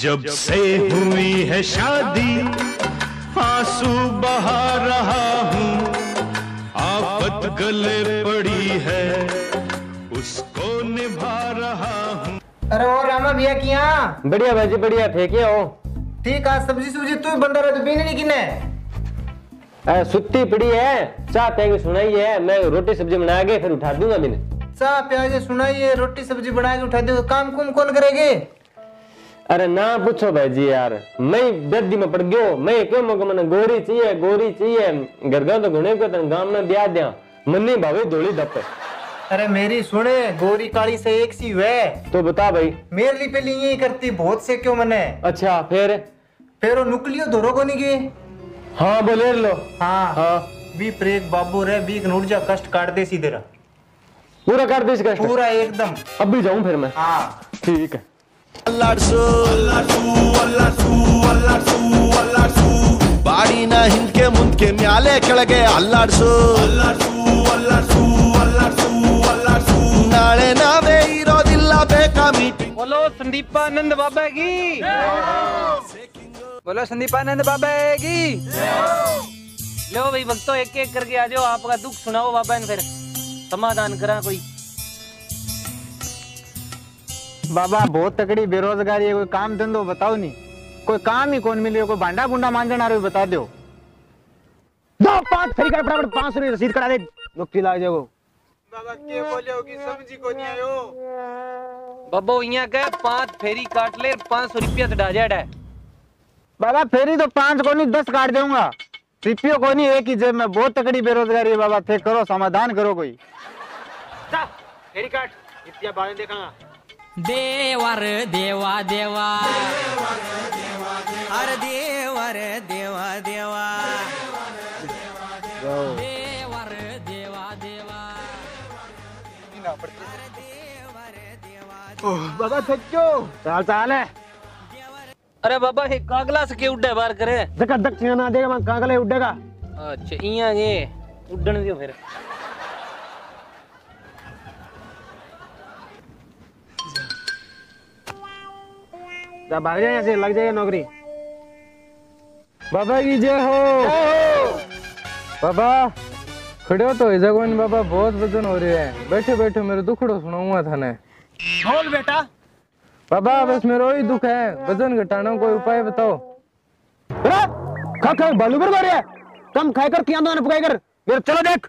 जब से हुई है शादी आँसू बहा रहा हूँ। आफत गले पड़ी है उसको निभा रहा हूँ। अरे और रामा भैया किया? बढ़िया भाजी बढ़िया थे क्या हो ठीक है सब्ज़ी सुब्जी तू ही बंदा रहा तू पीने नहीं किने सुत्ती पड़ी है चाह पै के सुनाई है मैं रोटी सब्ज़ी बना के फिर उठा दूँगा मैंने। चाह प्याज सुनाइए रोटी सब्ज़ी बना के उठा दूँगा। काम कुम कौन करेगे? अरे ना पूछो भाई जी यार। मैं दर्दी में पड़ गयो। मैं क्यों मको मैंने गोरी चाहिए गोरी चाहिए। घर गाँव तो घुने को तो गाँव में ब्याह दिया। मन्नी भावे धोली दप अरे मेरी सुने गोरी काली से एक सी हुए। तो बता भाई। मेरे लिए पहले यही करती बहुत से क्यों मने अच्छा फिर? फिर वो नुकलियो धोरो को नहीं गए हाँ बोले लो। हाँ। हाँ। बी प्रेग बाबू रे बी नुर्जा कष्ट काट दे सीधे पूरा कर दे इसका पूरा एकदम। अब भी जाऊँ फिर मैं? हाँ। ठीक है। ಬಾಡಿನ ಹಿಂದ್ಕೆ ಮುಂದ್ಕೆ ಮ್ಯಾಲೆ ಕೆಳಗೆ ಅಲ್ಲಾಡ್ಸು ನಾಳೆ ನಾವೇ ಇರೋದಿಲ್ಲ ಬೇಕಾ ಮೀಟಿಂಗ್ बोलो संदीपानंद बाबा की बोलो संदीपानंद बाबा की लो भाई भक्तों एक एक करके आ जाओ आपका दुख सुनाओ बाबा ने फिर समाधान करा कोई बाबा बहुत तकड़ी बेरोजगारी है कोई काम धंधो बताओ नहीं। कोई काम ही कौन मिले कोई भांडा भुंडा मांझन आ रहे बता दो। दो पाँच फ्री कर फटाफट पाँच सौ रसीद करा दे। नौकरी लाग जाओ। बाबा के बोले होगी? समझी को नहीं आयो। बब्बो यहाँ के पाँच फेरी काट ले पाँच सौ रुपया चढ़ा जाड़ा बाबा फेरी तो पाँच को नहीं दस काट दूँगा। सीपीओ को नहीं एक ही जेब में। बहुत तकड़ी बेरोजगारी है बाबा। थे करो समाधान करो कोई। फेरी काट। इतना बाद में देखांगा देवर देवा देवा। अरे देवर देवा देवा। देवर देवा देवा। बाबा थक क्यों चाल चाल है? अरे बाबा ये कागला से के उड्डे बाहर करे? धक्का धक ना देगा मैं कागले उड़ेगा अच्छा इया के उड्डन दियो फिर। जा भाग जाए ऐसे लग जाएगा नौकरी। बाबा की जय हो। बाबा खड़े हो तो जगवन बाबा बहुत वज़न हो रही है। बैठे बैठे मेरे दुखड़ो सुनाऊँगा थाने बोल बेटा। बाबा बस मेरा वही दुख है। वज़न घटाना कोई उपाय बताओ। खा खा बालू पर है। कम खाए कर किया तो पकाई कर मेरे चलो देख।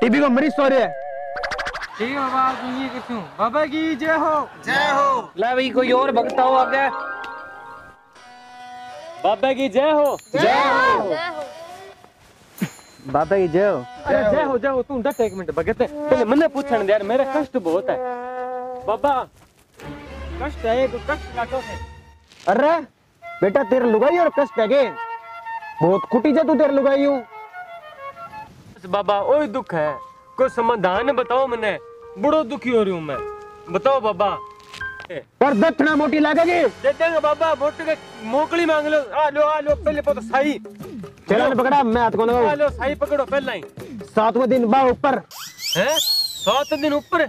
टीबी को मरीज़ सो रहे है। ठीक है बाबा ये करती हूँ। बाबा की जय हो। जय हो। ला भाई कोई और भगता हो आगे? बाबा की जय हो। बाबा की जय हो। अरे जय हो जय हो। तू डट एक मिनट भगत पहले मन्ने पूछण दे यार मेरा कष्ट बहुत है। बाबा कष्ट है एक कष्ट काटो है। अरे बेटा तेरे लुगाई और कष्ट है बहुत कुटी जा तू तेरे लुगाई हूँ। बस बाबा ओए दुख है। कोई समाधान बताओ मने बड़ो दुखी हो रही हूँ मैं। बताओ बाबा। पर दक्षिणा मोटी लगेगी। दे देंगे बाबा वोट के मोकली मांग लो। आ लो आ लो पहले पता साई। चलो ने पकड़ा मैं हाथ को आ लो साई पकड़ो पहला ही। सातवें दिन बा ऊपर। हैं? सात दिन ऊपर?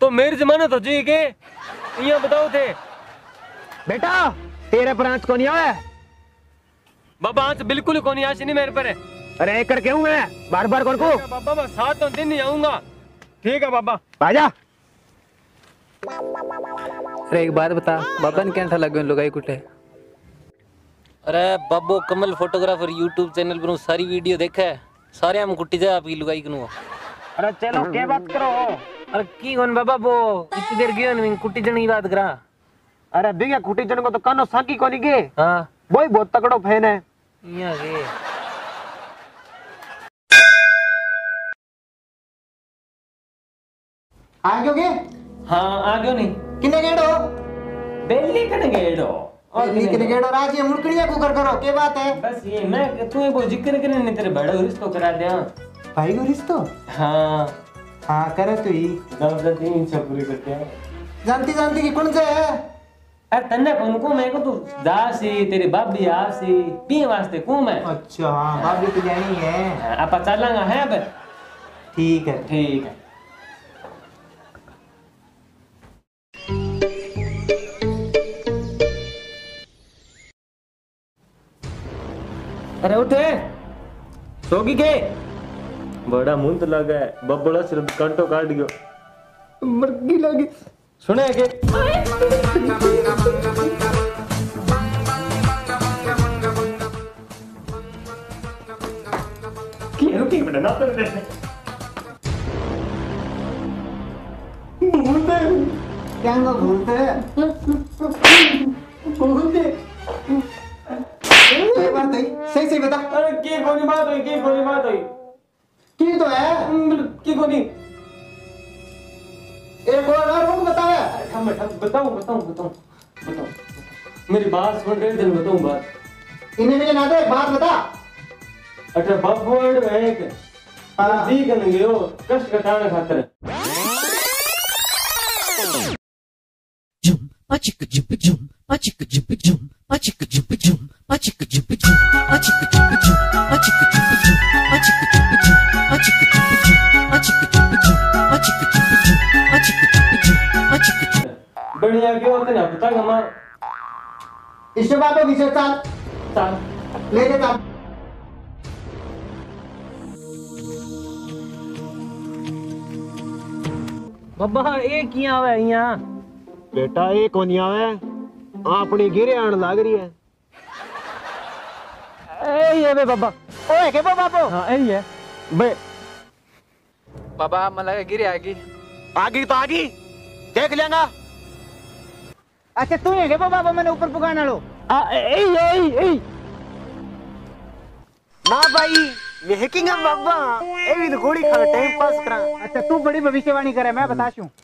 तो मेरी जमानत हो जी के यहाँ बताओ थे बेटा तेरे पर आँच को नहीं आया बाबा आज बिल्कुल ही कोनी आशी नहीं मेरे पर है। अरे एक करके हूँ। मैं बार बार कौन को? बाबा मैं सात दिन ही आऊँगा। ठीक है बाबा। आजा अरे एक बात बता बाबा ने क्या लगे लुगाई कुटे अरे बाबो कमल फोटोग्राफर यूट्यूब चैनल पर सारी वीडियो देखा है। सारे हम कुटी जाए आपकी लुगाई कनु। अरे चलो क्या बात करो? अरे की कौन बाबा वो इतनी देर गयो नहीं कुटी जन की बात करा। अरे बिगा कुटी जन को तो कानो साकी को नहीं गे। हाँ। वही बहुत तगड़ो फ़ैन है। यहाँ के आ क्यों गे हाँ आ गयो नहीं किने गेड़ो? बेली कन गेड़ो? किने गेड़ो? राज़ी मुड़कड़िया को कर करो क्या बात है? बस ये मैं तू वो ज़िक्र करे नहीं तेरे बड़े करा दिया भाई हाँ। हाँ करे तू ही। तीन इच्छा पूरी करते हैं। जानती जानती कि कौन से है? अरे तन्ने कौन को मैं को तू दासी तेरी बाबी आसी पी वास्ते को मैं अच्छा हाँ भाभी तो जानी है आप चलांगा है अब? ठीक है। ठीक है। अरे उठे। सोगी के? बड़ा मुँह तो लगा है। बबड़ा सिर्फ़ कंटो काट गयो। मरगी लगी। सुने के? की रुकी बेटा ना कर दे। क्या भूलते भूलते है। सही सही बता। अरे की कोनी बात हुई की कोनी बात हुई? की तो है। की कोनी? एक और और रुक बता हम बताऊँ बताऊँ बताऊँ बताऊँ। मेरी बात सुन रहे थे बताऊँ बात? इन्हें मुझे ना दे बात बता। अच्छा बबड़ में एक हाँ। जी कन गयो कष्ट कटाने खातिर। jum, pachika jump jum, pachika jump jum, pachika jump बेटा ये कोनिया अपनी गिरे आन लग रही है ए ये बे बाबा ओए के बाबा बो हाँ यही है बाबा मला लगा गिरी आगी आगी तो आगी देख लेगा अच्छा तू है बाबा मैंने ऊपर पुकाना लो आ ए ए ए ना भाई ये हैकिंग है बाबा ए भी तो घोड़ी खा टाइम पास करा अच्छा तू बड़ी भविष्यवाणी करे मैं बताशू अरे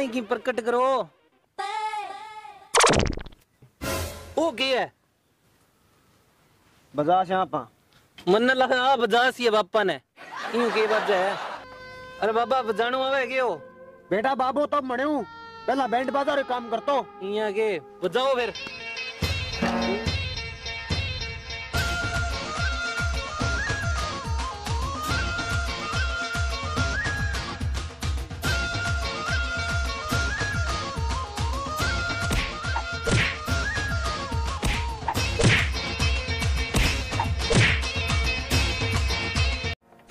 बाबा की प्रकट करो। ओ के है बजा से आपा। मन लगा आ बजा सी है बापा ने। यूँ के बजा है अरे बाबा बजानो आवे के हो बेटा बाबू तब मणे पहला बैंड बाजा रे काम करतो। इया के बजाओ फिर।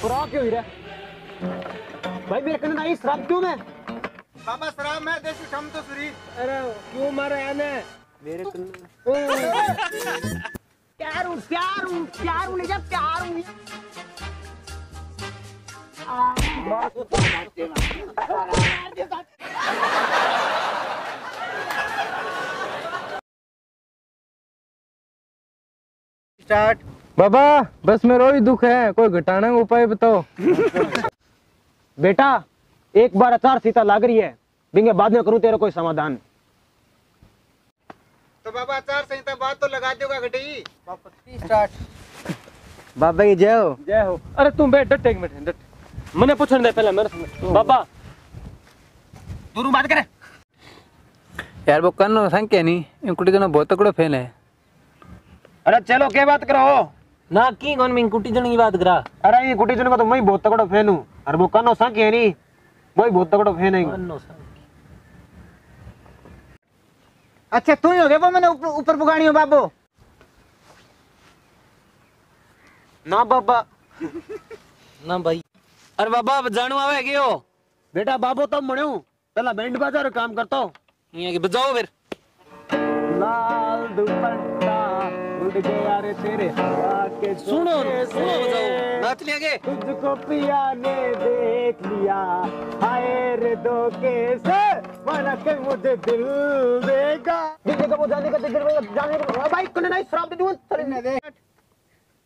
शराब क्यों ही रहा भाई मेरे कन्ने आई शराब क्यों मैं? बाबा शराब मैं देसी कम तो सुरी। अरे क्यों मारे आने? मेरे कन्ने प्यार हूँ प्यार हूँ प्यार हूँ ले जा प्यार हूँ। स्टार्ट बाबा बस में रोई दुख है। कोई घटाने का उपाय बताओ। बेटा एक बार अचार सीता लाग रही है। बिंगे बाद में करूँ तेरा कोई समाधान। तो बाबा अचार संहिता बात तो लगा दोगा घटी। स्टार्ट बाबा की जय हो। जय हो। अरे तुम बैठ डट एक मिनट डट। मने पूछने दे पहले मेरे से बाबा। दूर बात करे। यार वो कन्नो संख्या नहीं? इन कुटी तो बहुत तकड़ो फ़ैन है। अरे चलो क्या बात करो? ना की कौन में कुटी जन की बात करा? अरे ये गुटी चुने का तो मैं बहुत तगड़ो फ़ैन हूँ। और वो कानो सांकी है नहीं? वही बहुत तगड़ो फ़ैन है। सा अच्छा तू ही हो गया वो मैंने ऊपर ऊपर पुगानी हो बाबू। ना बाबा। ना भाई। अरे बाबा बजानो आवे के हो? बेटा बाबू तब मणे हूँ। पहला बैंड बाजा रे काम करता हूँ। यहाँ के बजाओ फिर। लाल दुपट्टा। उड़ गया रे तेरे के सुनो सुनो बजाओ। नाच लेंगे तुझको पिया ने देख लिया। हाय रे धोखे से। मना मुझे दिल देगा। जिस जगह वो जाने का जिस जगह जाने का भाई कुने नहीं शराब दे दूँ थोड़ी ना दे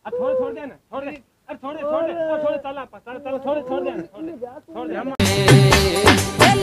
थोड़े थोड़ देना थोड़ दे। अरे थोड़े थोड़े थोड़े चला पा चला चला थोड़े थोड़ देना थोड़ दे